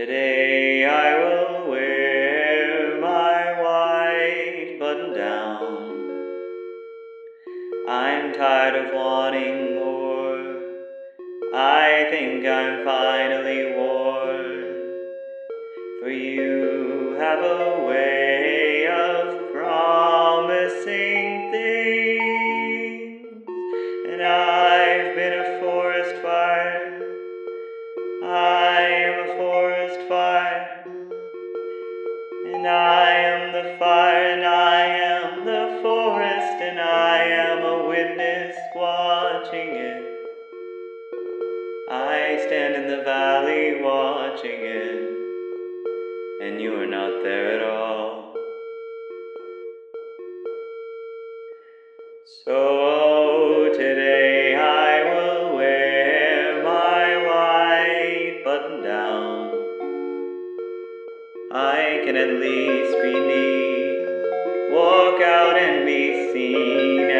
Today I will wear my white button down. I'm tired of wanting more. I think I'm finally worn. For you have a way am the fire, and I am the forest, and I am a witness watching it. I stand in the valley watching it, and you are not there at all. So oh, today I will wear my white button down. Can at least be neat, walk out and be seen